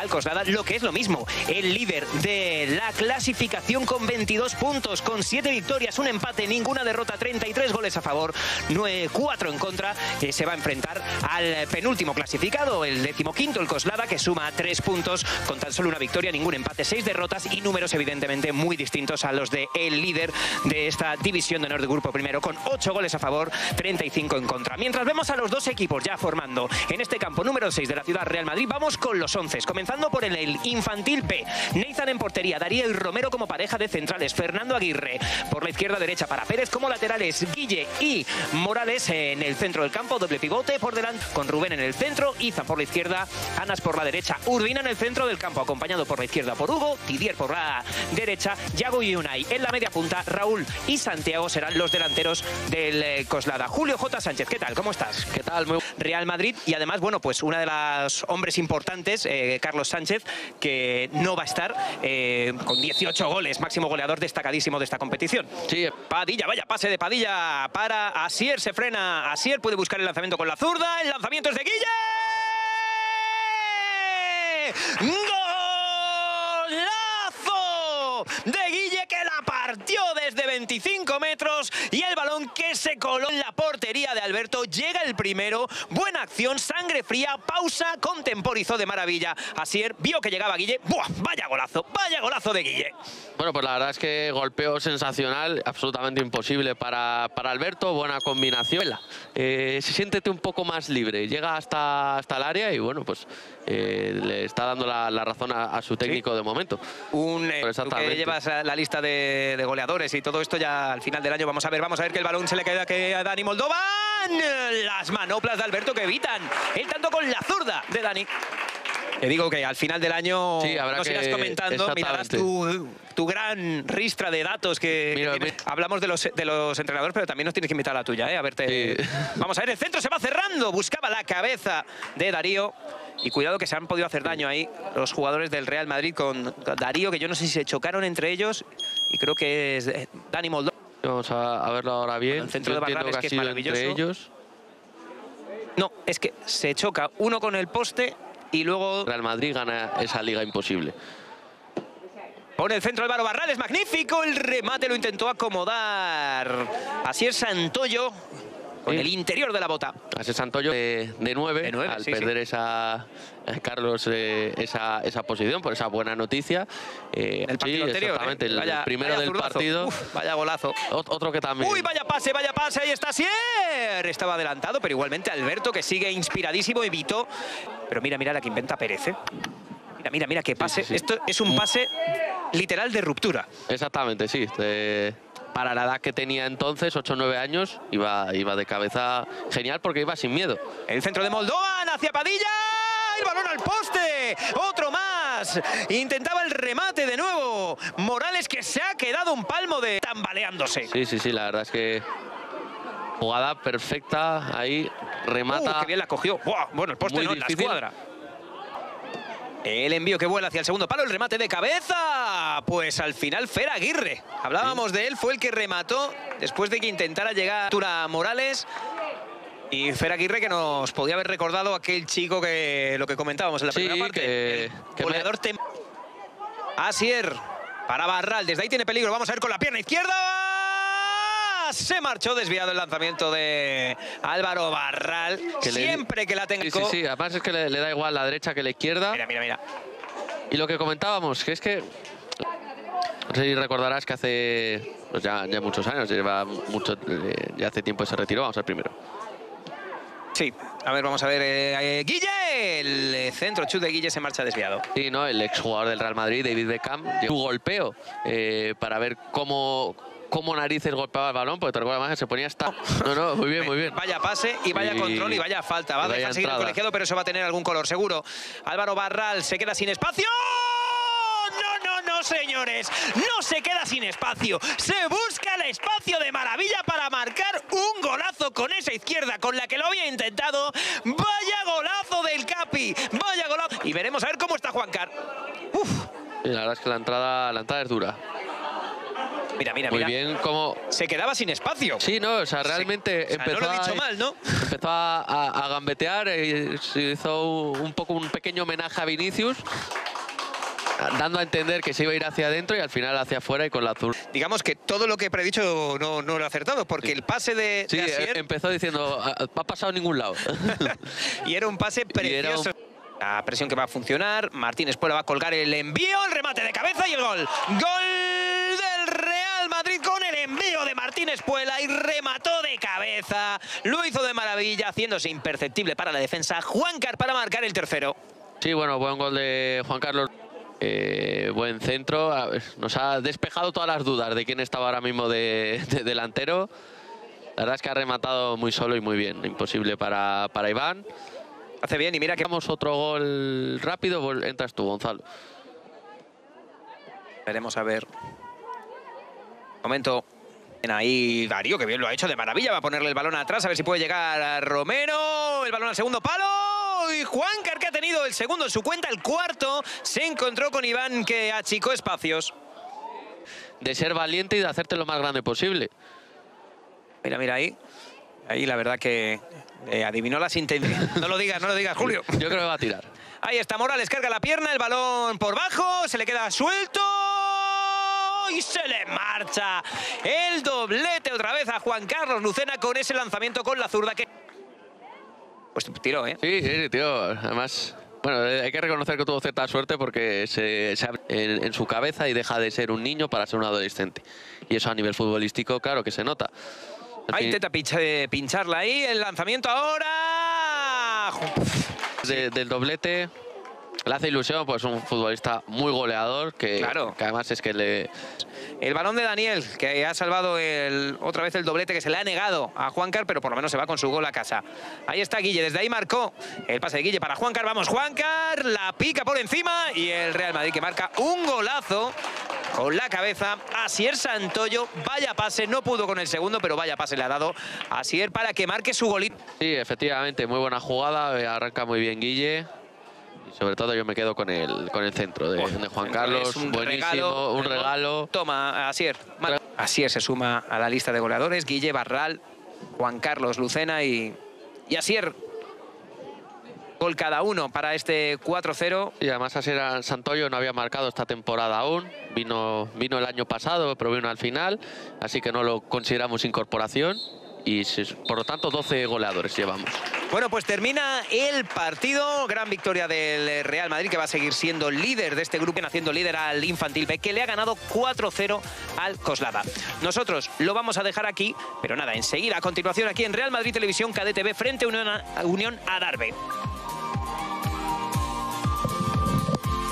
al Coslada, lo que es lo mismo, el líder de la clasificación con 22 puntos, con 7 victorias, un empate, ninguna derrota, 33 goles a favor, 9, 4 en contra, que se va a enfrentar al penúltimo clasificado, el decimoquinto, el Coslada, que suma 3 puntos con tan solo una victoria, ningún empate, 6 derrotas y números evidentemente muy distintos a los de el líder de esta división de honor de grupo primero, con 8 goles a favor, 35 en contra. Mientras vemos a los dos equipos ya formando en este campo número 6 de la ciudad Real Madrid, vamos con los 11, comenzando por el infantil B. Nathan en portería, Darío y Romero como pareja de centrales, Fernando Aguirre por la izquierda derecha para Pérez como laterales, Guille y Morales en el centro del campo, doble pivote por delante con Rubén en el centro, Iza por la izquierda, Anas por la derecha, Urbina en el centro del campo acompañado por la izquierda por Hugo, Tidier por la derecha, Yago y Unai en la media punta, Raúl y Santiago serán los delanteros del eh, Coslada. Julio J. Sánchez, ¿qué tal? ¿Cómo estás? ¿Qué tal? Real Madrid y además, bueno, pues una de las hombres importantes, eh, Carlos Sánchez, que no va a estar eh, con 18 goles, máximo goleador destacadísimo de esta competición. Sí. Padilla, vaya pase de Padilla para Asier, se frena. Asier puede buscar el lanzamiento con la zurda, el lanzamiento es de Guille. ¡Golazo! De Guille que la partió desde 25 metros y el balón que se coló en la portería de Alberto llega el primero. Buena acción, sangre fría, pausa, contemporizó de maravilla. Asier vio que llegaba Guille. ¡Buah! Vaya golazo, vaya golazo de Guille. Bueno, pues la verdad es que golpeo sensacional, absolutamente imposible para, para Alberto. Buena combinación. Eh, siéntete un poco más libre. Llega hasta, hasta el área y bueno, pues eh, le está dando la, razón a, su técnico de momento. Un, eh, que llevas la lista de, goleadores y todo esto ya al final del año. Vamos a ver, vamos a ver que el balón se le queda que a Dani Moldovan. Las manoplas de Alberto que evitan el tanto con la zurda de Dani. Te digo que al final del año sí, habrá nos irás comentando, mirarás tu, tu, gran ristra de datos que, hablamos de los, de los entrenadores, pero también nos tienes que invitar a la tuya, ¿eh? a verte. Vamos a ver, el centro se va cerrando, buscaba la cabeza de Darío. Y cuidado que se han podido hacer daño ahí los jugadores del Real Madrid con Darío, que yo no sé si se chocaron entre ellos. Y creo que es Dani Moldó. Vamos a, verlo ahora bien. el centro de Barrales, que, es maravilloso. ellos. No, es que se choca uno con el poste y luego... Real Madrid gana esa liga imposible. Pone el centro Álvaro Barrales, magnífico, el remate lo intentó acomodar. Así es Santoyo, con el interior de la bota. Hace Santoyo de, de, nueve, al perder esa eh, Carlos eh, esa, esa, posición por esa buena noticia. Eh, el partido anterior, exactamente, el primero del partido. vaya golazo. otro que también. Uy, vaya pase, vaya pase, ahí está Sier. Estaba adelantado, pero igualmente Alberto que sigue inspiradísimo, evitó. Pero mira, mira la que inventa Pérez. Mira, mira, mira qué pase. Esto es un pase literal de ruptura. Exactamente, sí para la edad que tenía entonces, 8 o 9 años, iba, iba de cabeza genial porque iba sin miedo. El centro de Moldovan hacia Padilla. El balón al poste. Otro más. Intentaba el remate de nuevo. Morales que se ha quedado un palmo de tambaleándose. Sí, sí, sí. La verdad es que jugada perfecta. Ahí remata. Uh, qué bien la cogió. Bueno, el poste no, la escuadra. El envío que vuela hacia el segundo palo, el remate de cabeza. Pues al final Fer Aguirre. Hablábamos de él, fue el que remató después de que intentara llegar Tura Morales. Y Fer Aguirre que nos podía haber recordado aquel chico que lo que comentábamos en la primera parte. Que, el goleador Asier para Barral. Desde ahí tiene peligro. Vamos a ver con la pierna izquierda se marchó desviado el lanzamiento de Álvaro Barral. Siempre que la tenga... Sí, sí, sí, además es que le, da igual la derecha que la izquierda. Mira, mira, mira. Y lo que comentábamos, que es que... No sé si recordarás que hace pues ya, ya muchos años, lleva mucho, eh, ya hace tiempo se retiró. Vamos al primero. Sí, a ver, vamos a ver. Eh, eh, Guille, el centro chute de Guille se marcha desviado. Sí, ¿no? El exjugador del Real Madrid, David Beckham, su golpeo para ver cómo, cómo narices golpeaba el balón, porque te recuerda más que se ponía hasta... No, no, muy bien, muy bien. Vaya pase y vaya control y vaya falta. Va a dejar seguir el colegiado, pero eso va a tener algún color, seguro. Álvaro Barral se queda sin espacio. No, no, no, señores. No se queda sin espacio. Se busca el espacio de maravilla para marcar un golazo con esa izquierda con la que lo había intentado. Vaya golazo del Capi. Vaya golazo. Y veremos a ver cómo está Juan Car. Uf. la verdad es que la entrada, la entrada es dura. Mira, mira, Muy mira. bien, como... Se quedaba sin espacio. Sí, no, o sea, realmente o sea, no empezó, lo he dicho a, mal, ¿no? empezó a, a- a gambetear, y se hizo un poco un pequeño homenaje a Vinicius, dando a entender que se iba a ir hacia adentro y al final hacia afuera y con la azul. Digamos que todo lo que he predicho no, no lo he acertado, porque el pase de, Sí, de Asier- eh, empezó diciendo, "Ah, no ha pasado a ningún lado. y era un pase un- precioso. La presión que va a funcionar. Martín Espuela va a colgar el envío, el remate de cabeza y el gol. Gol Real Madrid con el envío de Martín Espuela y remató de cabeza. Lo hizo de maravilla, haciéndose imperceptible para la defensa. Juancar para marcar el tercero. Sí, bueno, buen gol de Juan Carlos. Eh, buen centro. A ver, Nos ha despejado todas las dudas de quién estaba ahora mismo de, de delantero. La verdad es que ha rematado muy solo y muy bien. Imposible para, para Iván. Hace bien y mira que Damos otro gol rápido, entras tú, Gonzalo. Veremos a ver. Momento. Ahí Darío, que bien lo ha hecho de maravilla. Va a ponerle el balón atrás, a ver si puede llegar a Romero. El balón al segundo palo. Y Juancar, que ha tenido el segundo en su cuenta, el cuarto, se encontró con Iván, que achicó espacios. De ser valiente y de hacerte lo más grande posible. Mira, mira ahí. Ahí la verdad que eh, adivinó las intenciones. No lo digas, no lo digas, Julio. Yo creo que va a tirar. Ahí está Morales, carga la pierna, el balón por bajo, se le queda suelto y se le marcha el doblete otra vez a Juan Carlos Lucena con ese lanzamiento con la zurda que... Pues tiró, ¿eh? Sí, sí, tío. Además, bueno, hay que reconocer que tuvo cierta suerte porque se, se abre en, en su cabeza y deja de ser un niño para ser un adolescente. Y eso a nivel futbolístico, claro que se nota. Ahí fin- intenta pincha- eh, pincharla ahí, el lanzamiento ahora... de- del doblete. Le hace ilusión, pues un futbolista muy goleador que, Claro. que además es que le. El balón de Daniel, que ha salvado el, otra vez el doblete que se le ha negado a Juancar, pero por lo menos se va con su gol a casa. Ahí está Guille, desde ahí marcó el pase de Guille para Juancar. Vamos, Juancar, la pica por encima y el Real Madrid que marca un golazo con la cabeza. Asier Santoyo, vaya pase, no pudo con el segundo, pero vaya pase le ha dado a Asier para que marque su golito. Sí, efectivamente, muy buena jugada. eh, Arranca muy bien Guille. Sobre todo yo me quedo con el, con el centro de, de Juan Carlos. Un Buenísimo, regalo, un regalo. Toma, Asier. Asier se suma a la lista de goleadores. Guille Barral, Juan Carlos Lucena y, y Asier. Gol cada uno para este 4-0. Y además Asier Santoyo no había marcado esta temporada aún. Vino, vino el año pasado, pero vino al final. Así que no lo consideramos incorporación. Y por lo tanto 12 goleadores llevamos. Bueno, pues termina el partido. Gran victoria del Real Madrid, que va a seguir siendo líder de este grupo, haciendo líder al Infantil B, que le ha ganado 4-0 al Coslada. Nosotros lo vamos a dejar aquí, pero nada, enseguida, a continuación, aquí en Real Madrid Televisión KDTV, frente a Unión, a Unión Adarve.